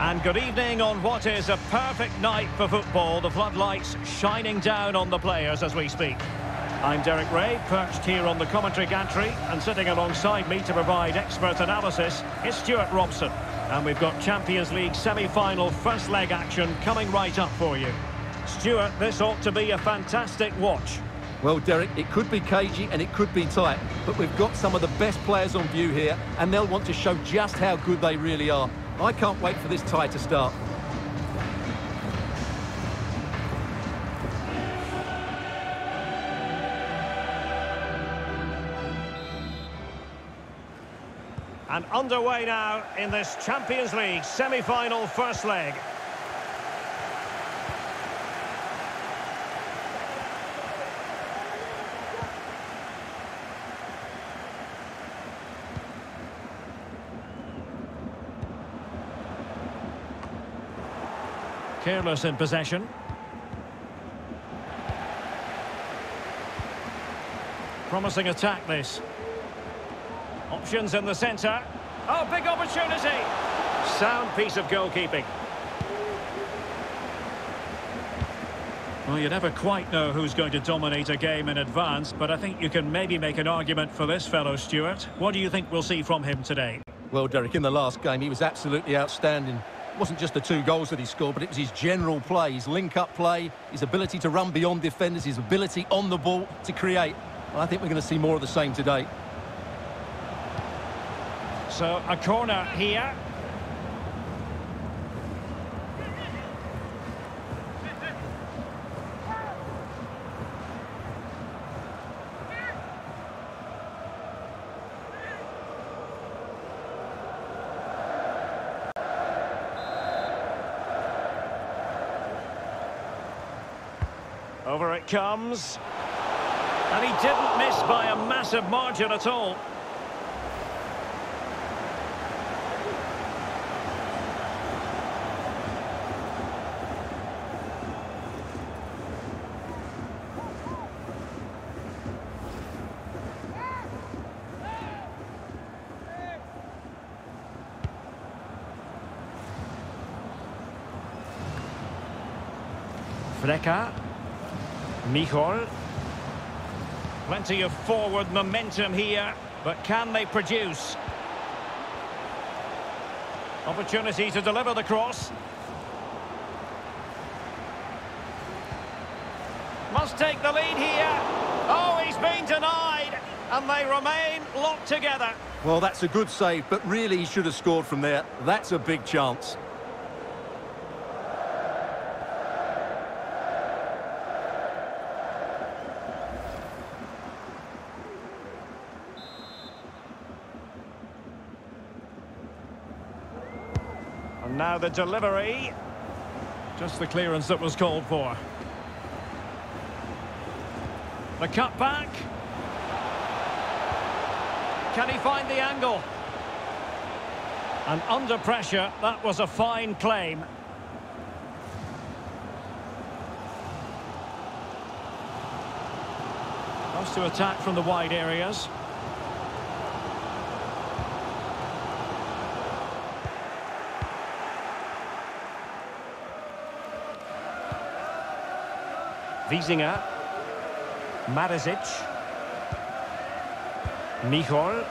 And good evening on what is a perfect night for football. The floodlights shining down on the players as we speak. I'm Derek Rae, perched here on the commentary gantry, and sitting alongside me to provide expert analysis is Stewart Robson. And we've got Champions League semi-final first leg action coming right up for you. Stewart, this ought to be a fantastic watch. Well, Derek, it could be cagey and it could be tight, but we've got some of the best players on view here, and they'll want to show just how good they really are. I can't wait for this tie to start. And underway now in this Champions League semi-final first leg. Careless in possession. Promising attack this. Options in the centre. Oh, big opportunity. Sound piece of goalkeeping. Well, you never quite know who's going to dominate a game in advance, but I think you can maybe make an argument for this fellow, Stewart. What do you think we'll see from him today? Well, Derek, in the last game, he was absolutely outstanding. Wasn't just the two goals that he scored, but it was his general play, his link-up play, his ability to run beyond defenders, his ability on the ball to create. I think we're going to see more of the same today. So, a corner here. Over it comes. And he didn't miss by a massive margin at all. Freka. Michorl. Plenty of forward momentum here, but can they produce? Opportunity to deliver the cross. Must take the lead here. Oh, he's been denied. And they remain locked together. Well, that's a good save, but really he should have scored from there. That's a big chance. Now the delivery. Just the clearance that was called for. The cut back. Can he find the angle? And under pressure, that was a fine claim. Wants to attack from the wide areas. Wiesinger. Maresic. Michorl.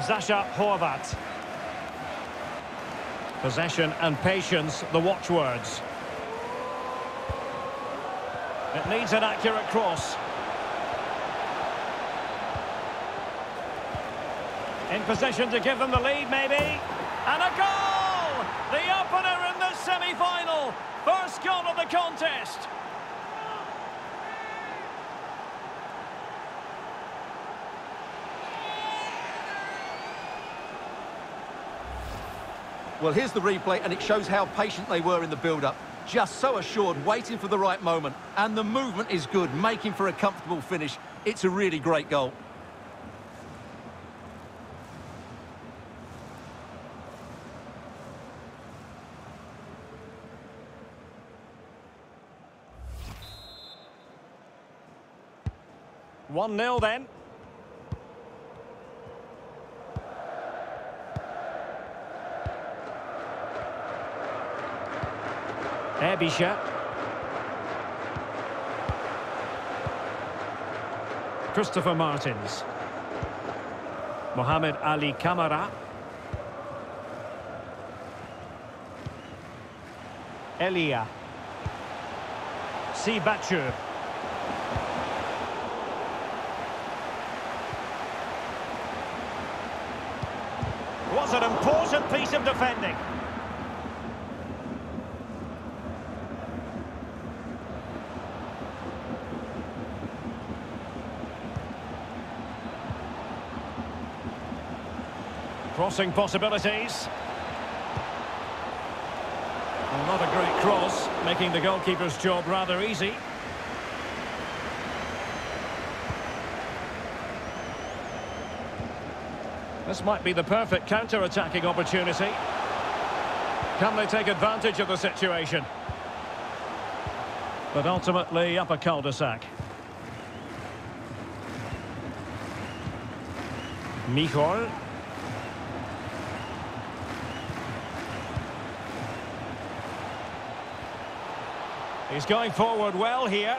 Sascha Horvath. Possession and patience, the watchwords. It needs an accurate cross. In possession to give them the lead, maybe. And a goal! The opener semi-final. First goal of the contest. Well, here's the replay, and it shows how patient they were in the build-up. Just so assured, waiting for the right moment. And the movement is good, making for a comfortable finish. It's a really great goal. 1-0 then. Ebisha. Christopher Martins. Mohamed Ali Kamara. Elia. Siebatcheu. Defending. Crossing possibilities. Not a great cross, making the goalkeeper's job rather easy. This might be the perfect counter-attacking opportunity. Can they take advantage of the situation? But ultimately up a cul-de-sac. Michorl. He's going forward well here.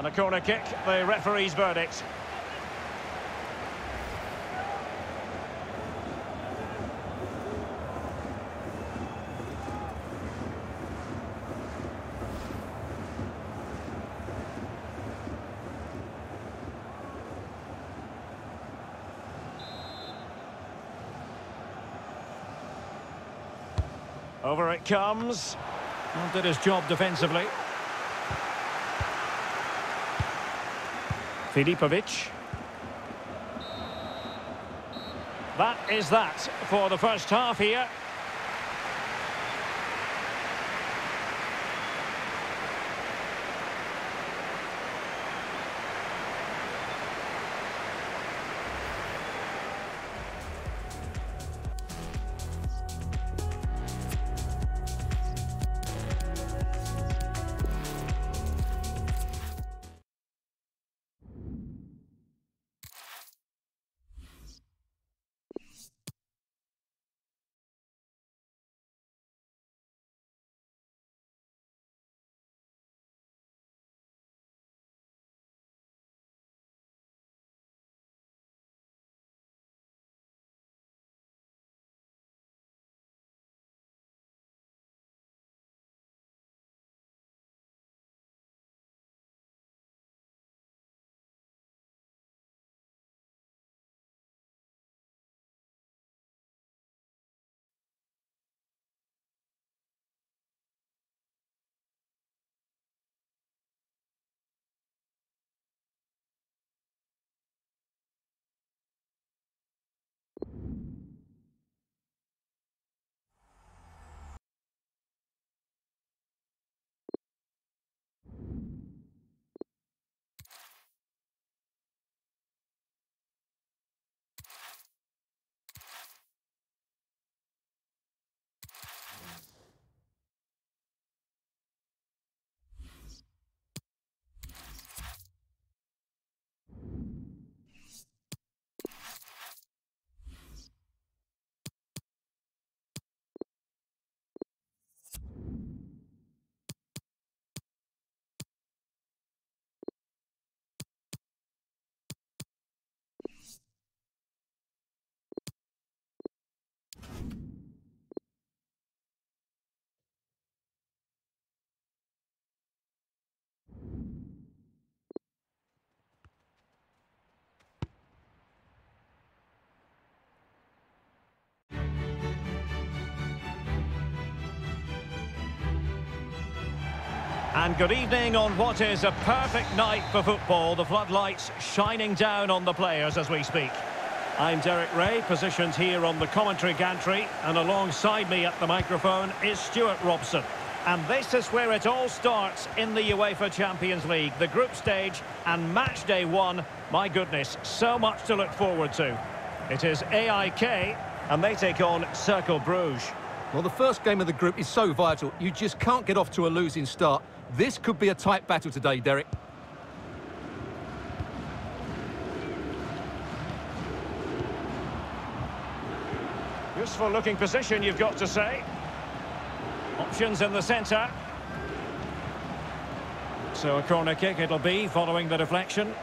And a corner kick, the referee's verdict. Over it comes. Well, did his job defensively. Filipovic. That is that for the first half here. And good evening on what is a perfect night for football. The floodlights shining down on the players as we speak. I'm Derek Rae, positioned here on the commentary gantry, and alongside me at the microphone is Stewart Robson. And this is where it all starts in the UEFA Champions League, the group stage and match day one. My goodness, so much to look forward to. It is AIK, and they take on Cercle Bruges. Well, the first game of the group is so vital. You just can't get off to a losing start. This could be a tight battle today, Derek. Useful looking position, you've got to say. Options in the centre. So a corner kick it'll be following the deflection.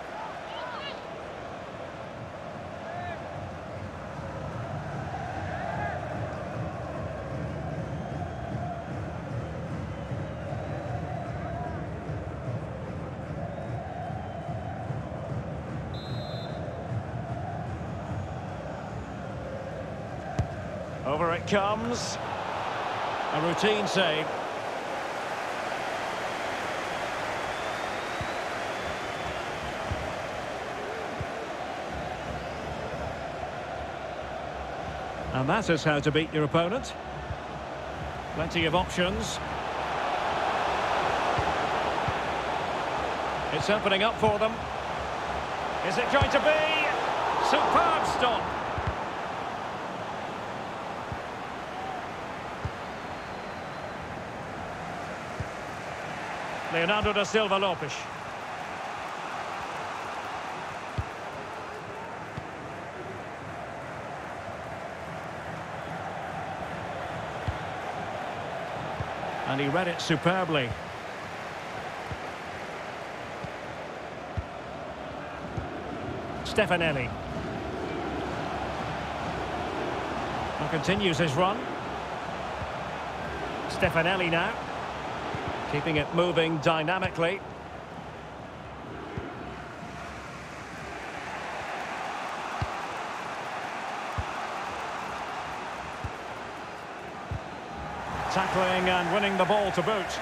Over comes. A routine save. And that is how to beat your opponent. Plenty of options. It's opening up for them. Is it going to be? Superb stop. Leonardo da Silva Lopes. And he read it superbly. Stefanelli. And continues his run. Stefanelli now. Keeping it moving dynamically. Tackling and winning the ball to boot.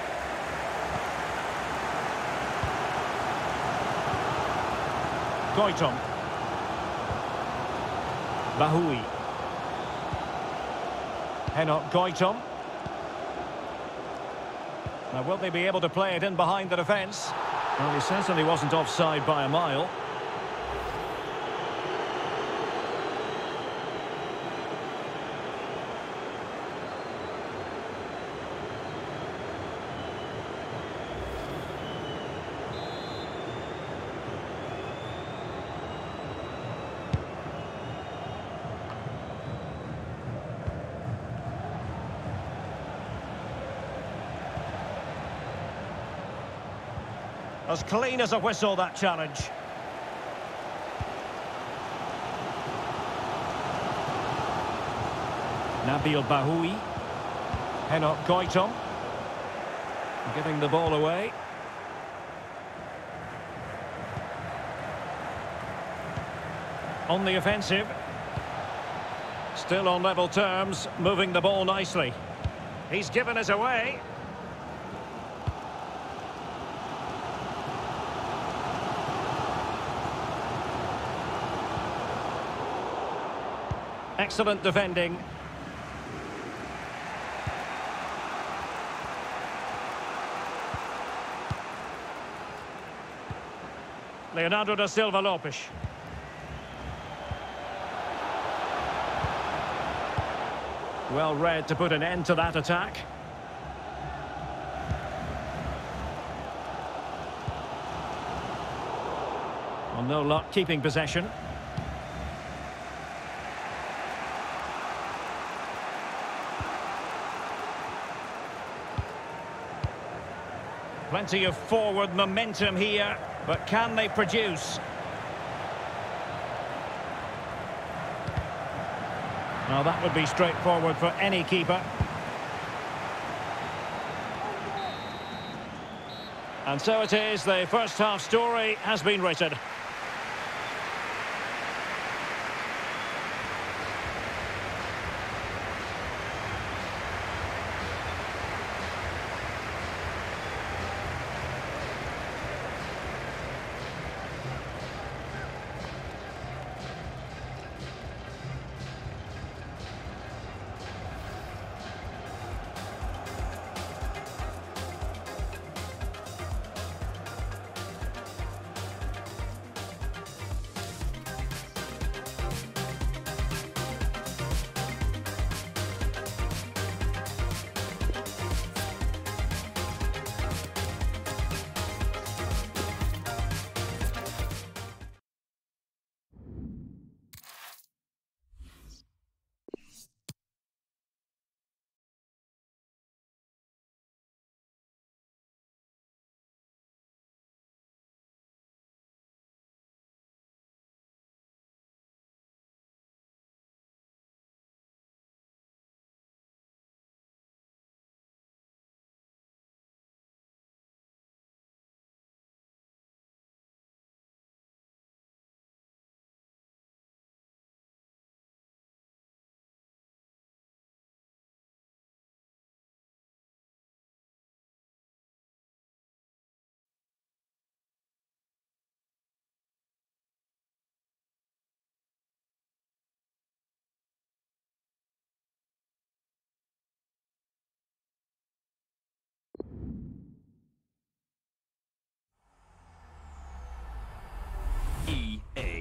Goitom. Bahoui. Henok Goitom. Now, will they be able to play it in behind the defence? Well, he certainly wasn't offside by a mile. As clean as a whistle, that challenge. Nabil Bahoui. Henok Goitom. Giving the ball away. On the offensive. Still on level terms, moving the ball nicely. He's given us away. Excellent defending. Leonardo da Silva Lopes. Well read to put an end to that attack. Well, no luck keeping possession. Plenty of forward momentum here, but can they produce? Now that would be straightforward for any keeper. And so it is, the first half story has been written.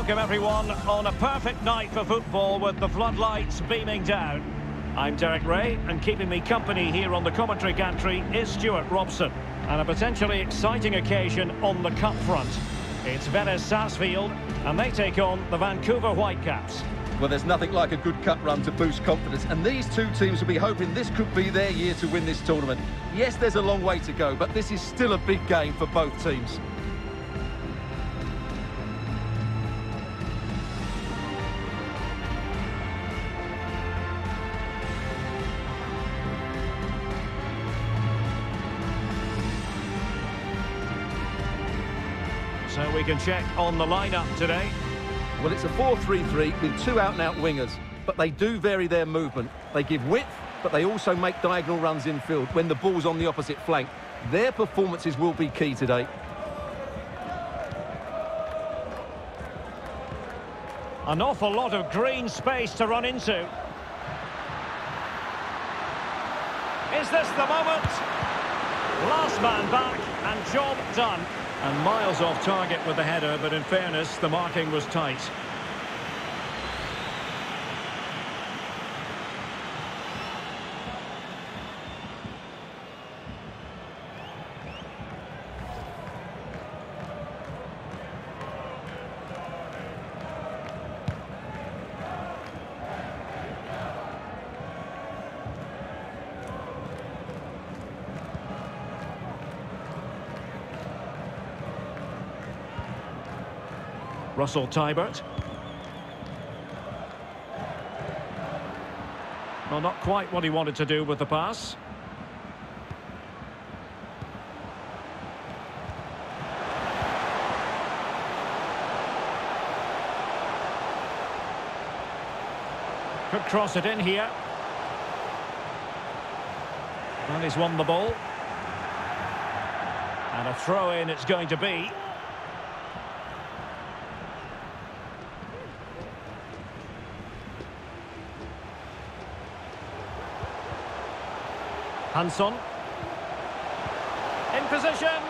Welcome everyone on a perfect night for football with the floodlights beaming down. I'm Derek Rae and keeping me company here on the commentary gantry is Stewart Robson. And a potentially exciting occasion on the cup front. It's Vélez Sarsfield and they take on the Vancouver Whitecaps. Well, there's nothing like a good cup run to boost confidence, and these two teams will be hoping this could be their year to win this tournament. Yes, there's a long way to go, but this is still a big game for both teams. So we can check on the lineup today. Well, it's a 4-3-3 with two out-and-out wingers, but they do vary their movement. They give width, but they also make diagonal runs infield when the ball's on the opposite flank. Their performances will be key today. An awful lot of green space to run into. Is this the moment? Last man back and job done. And miles off target with the header, but in fairness, the marking was tight. Russell Teibert. Well, not quite what he wanted to do with the pass. Could cross it in here. And he's won the ball. And a throw in it's going to be. Hanson. In position.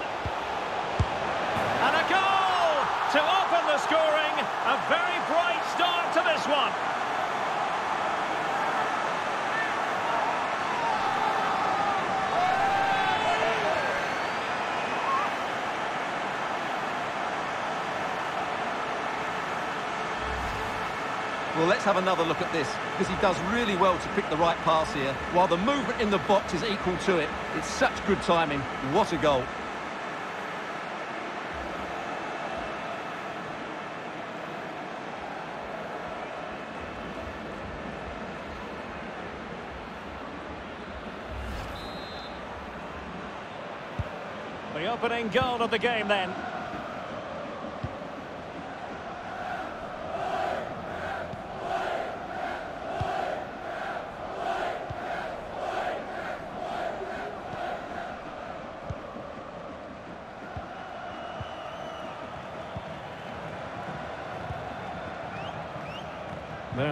And a goal to open the scoring. A very bright start to this one. Let's have another look at this, because he does really well to pick the right pass here, while the movement in the box is equal to it. It's such good timing. What a goal. The opening goal of the game then.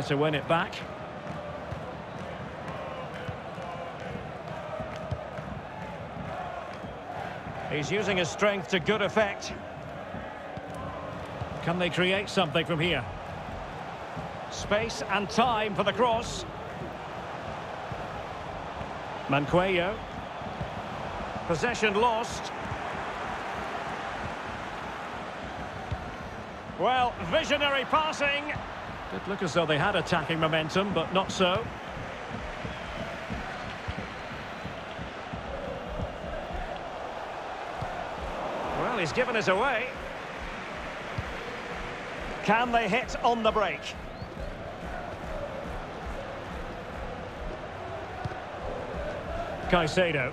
To win it back. He's using his strength to good effect. Can they create something from here? Space and time for the cross. Manquillo. Possession lost. Well, visionary passing. Did look as though they had attacking momentum, but not so. Well, he's given us away. Can they hit on the break? Caicedo.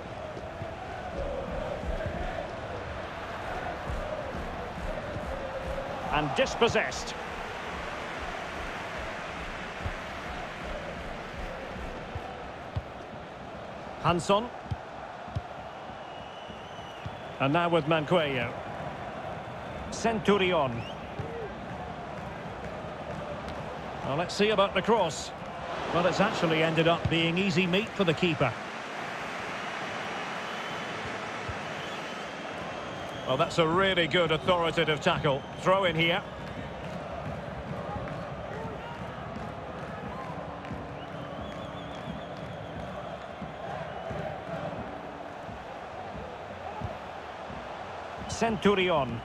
And dispossessed. Hanson. And now with Manquillo. Centurion. Well, let's see about the cross. Well, it's actually ended up being easy meat for the keeper. Well, that's a really good authoritative tackle. Throw in here. Centurion.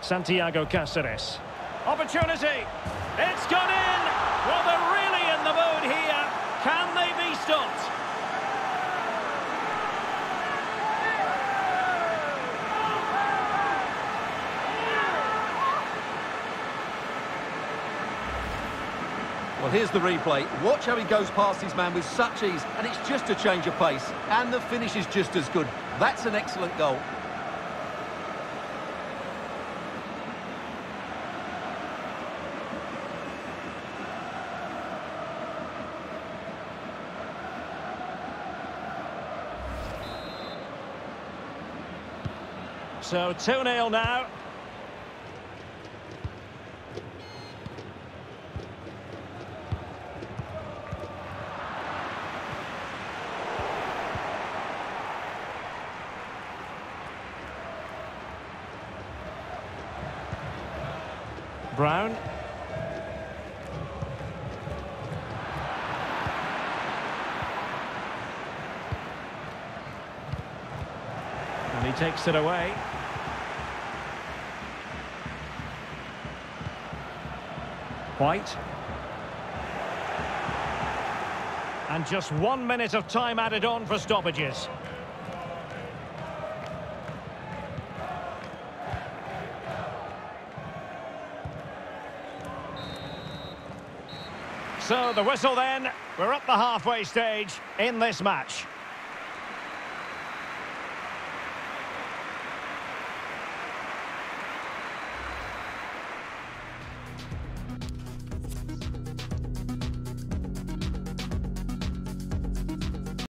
Santiago Cáceres. Opportunity. It's gone in. Well, they're really in the mood here. Can they be stopped? Well, here's the replay. Watch how he goes past his man with such ease, and it's just a change of pace. And the finish is just as good. That's an excellent goal. So 2-0 now. Brown. And he takes it away. White. And just one minute of time added on for stoppages. So the whistle then, we're up the halfway stage in this match.